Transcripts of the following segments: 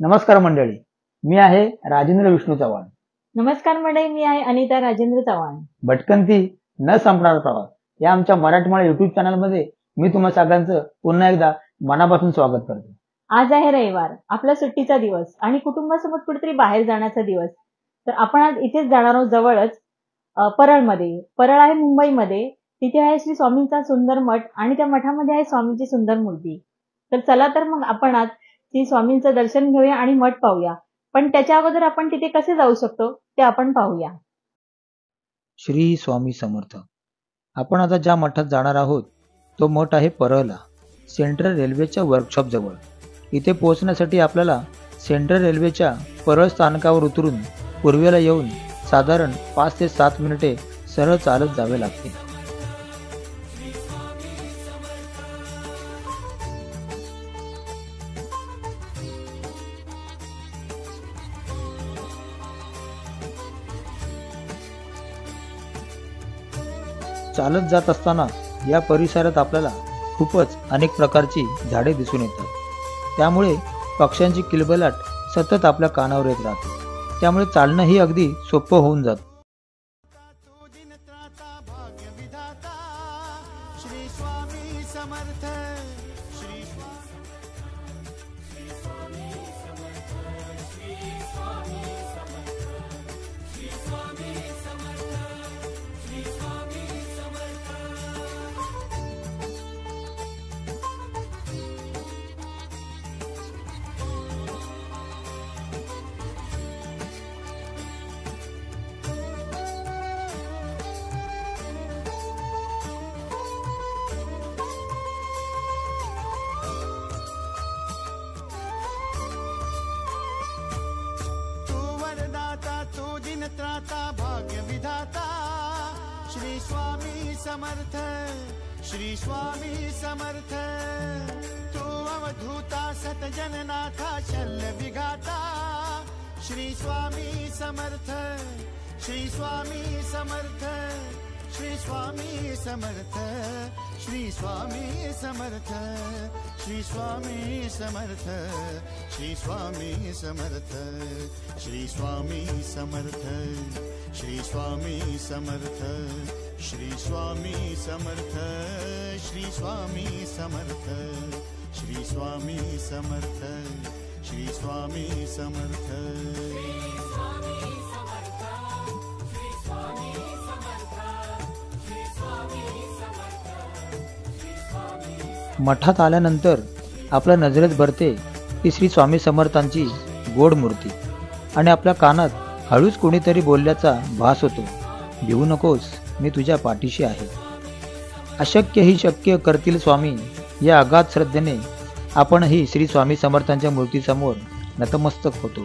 नमस्कार मंडळी. मी आहे राजेंद्र विष्णू चव्हाण. नमस्कार मंडळी मी आहे अनिता राजेंद्र चव्हाण. भटकंती न संपणारा प्रवास. या आमच्या मराठमोळा युट्यूब चॅनलमध्ये मी तुम्हा सगळ्यांचं पुन्हा एकदा मनापासून स्वागत करतो. आज आहे रविवार आपला सुट्टीचा दिवस आणि कुटुंबासोबत कुठेतरी बाहेर जाण्याचा दिवस. तर आपण आज इथेच जाणार आहोत जवळच परळमध्ये. परळ आहे मुंबईमध्ये. तिथे आहे श्री स्वामींचा सुंदर मठ आणि त्या मठामध्ये आहे स्वामींची सुंदर मूर्ती. तर चला तर मग आपण आज श्री स्वामींचं दर्शन घेऊया आणि मठ पाहूया. पण त्याच्या अगोदर आपण तिथे कसे जाऊ शकतो ते आपण पाहूया. श्री स्वामी समर्थ आपण आता ज्या मठात जाणार आहोत तो मठ आहे परळला सेंट्रल रेल्वेच्या वर्कशॉप जवळ. इथे पोहोचण्यासाठी आपल्याला सेंट्रल रेल्वेच्या परळ स्थानकावर उतरून पूर्वेला येऊन साधारण पाच ते सात मिनिटे सरळ चालत जावे लागते. चालत जात असताना या परिसरात आपल्याला खूपच अनेक प्रकारची झाडे दिसून येतात. त्यामुळे पक्ष्यांची किलबलाट सतत आपल्या कानावर येत राहते. त्यामुळे चालणंही अगदी सोपं होऊन जात. श्री स्वामी समर्थ श्री स्वामी श्री स्वामी समर्थ श्री स्वामी समर्थ तू अवधूता सतजननाथा शल्य विघाता श्री स्वामी समर्थ श्री स्वामी समर्थ श्री स्वामी समर्थ श्री स्वामी समर्थ श्री स्वामी समर्थ श्री स्वामी समर्थ श्री स्वामी समर्थ श्री स्वामी समर्थ श्री स्वामी समर्थ श्री स्वामी समर्थ श्री स्वामी समर्थ श्री स्वामी समर्थ। मठात आल्यानंतर आपल्या नजरेत भरते ती श्री स्वामी समर्थांची गोड मूर्ती आणि आपल्या कानात हळूच कोणीतरी बोलल्याचा भास होतो. भिवू नकोस. मी तुझ्या पाठीशी आहे. अशक्य ही शक्य करतील स्वामी. या अगाध श्रद्धेने आपणही श्री स्वामी समर्थांच्या मूर्तीसमोर नतमस्तक होतो.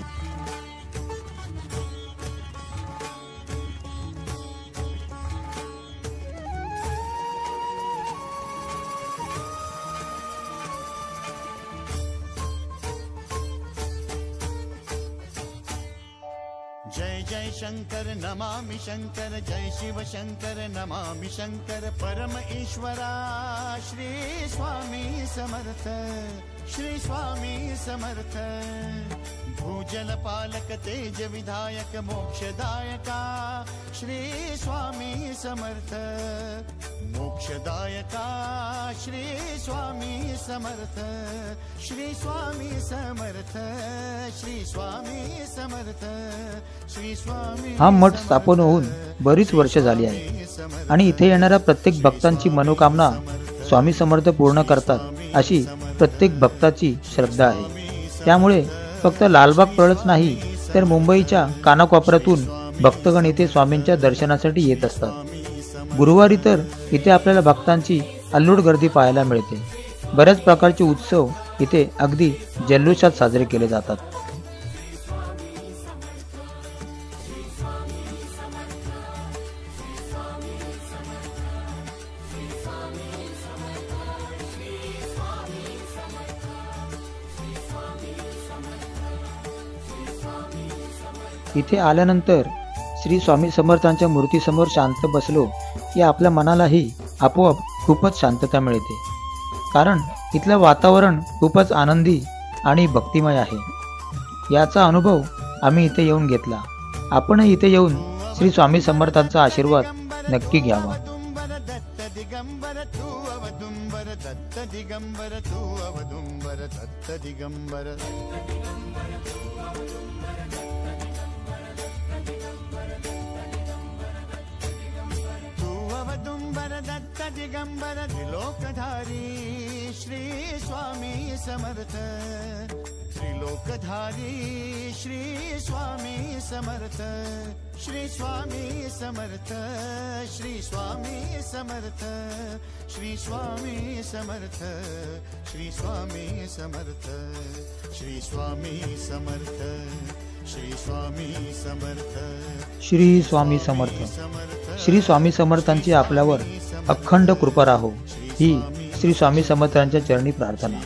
शंकर नमामि शंकर जय शिव शंकर नमामि शंकर परम ईश्वरा श्री स्वामी समर्थ श्री स्वामी समर्थ भूजल पालक तेज विधायक मोक्षदायका श्री स्वामी समर्थ मोक्षदायका श्री स्वामी समर्थ श्री स्वामी समर्थ श्री स्वामी समर्थ श्री स्वामी हा मठ स्थापन होऊन बरीच वर्ष झाली आहेत आणि इथे येणाऱ्या प्रत्येक भक्तांची मनोकामना स्वामी समर्थ पूर्ण करतात अशी प्रत्येक भक्ताची श्रद्धा आहे. त्यामुळे फक्त लालबाग परळच नाही तर मुंबईच्या कानाकोपऱ्यातून भक्तगण इथे स्वामींच्या दर्शनासाठी येत असतात. गुरुवारी तर इथे आपल्याला भक्तांची अल्लूड गर्दी पाहायला मिळते. बऱ्याच प्रकारचे उत्सव इथे अगदी जल्लोषात साजरे केले जातात. इथे आल्यानंतर श्री स्वामी समर्थांच्या मूर्तीसमोर शांत बसलो की आपल्या मनालाही आपोआप खूपच शांतता मिळते. कारण इथलं वातावरण खूपच आनंदी आणि भक्तिमय आहे. याचा अनुभव आम्ही इथे येऊन घेतला. आपणही इथे येऊन श्री स्वामी समर्थांचा आशीर्वाद नक्की घ्यावा. दिगंबर तू अवदुंबर दत्त दिगंबर तू अवदुंबर दत्त दिगंबर दत्त दिगंबर त्रिलोकधारी श्री स्वामी समर्थ त्रिलोकधारी श्री स्वामी समर्थ श्री स्वामी समर्थ श्री स्वामी समर्थ श्री स्वामी समर्थ श्री स्वामी समर्थ श्री स्वामी समर्थ श्री स्वामी समर्थ श्री स्वामी समर्थ समर्थ श्री स्वामी समर्थांची आपल्यावर अखंड कृपा राहो. ही श्री स्वामी समर्थांच्या चरणी प्रार्थना.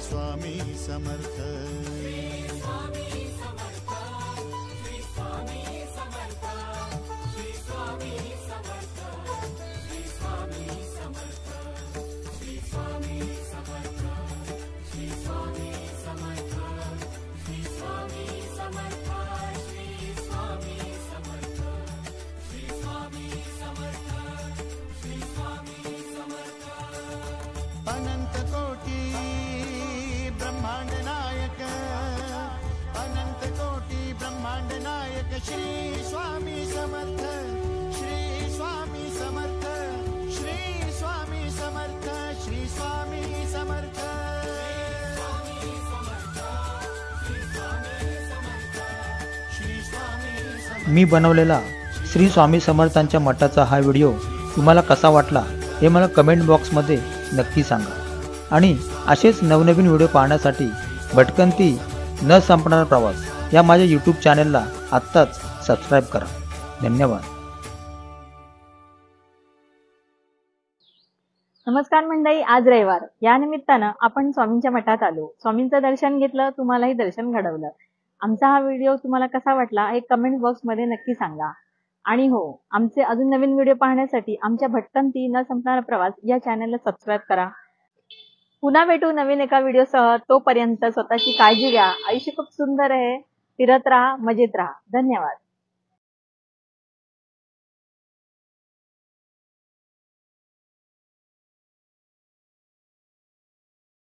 मी बनवलेला श्री स्वामी समर्थांच्या मठाचा हा व्हिडिओ तुम्हाला कसा वाटला हे मला कमेंट बॉक्समध्ये नक्की सांगा. आणि असेच नवनवीन व्हिडिओ पाहण्यासाठी भटकंती न संपणारा प्रवास या माझ्या यूट्यूब चॅनेलला आत्ताच सबस्क्राईब करा. धन्यवाद. नमस्कार मंडळी आज रविवार. या निमित्तानं आपण स्वामींच्या मठात आलो. स्वामींचं दर्शन घेतलं तुम्हालाही दर्शन घडवलं. आमचा हा व्हिडिओ तुम्हाला कसा वाटला हे कमेंट बॉक्समध्ये नक्की सांगा. आणि हो आमचे अजून नवीन व्हिडिओ पाहण्यासाठी आमच्या भटकंती न संपणारा प्रवास या चॅनलला सबस्क्राईब करा. पुन्हा भेटू नवीन एका व्हिडिओसह. तोपर्यंत स्वतःची काळजी घ्या. आयुष्य खूप सुंदर आहे. फिरत राहा मजेत राहा. धन्यवाद.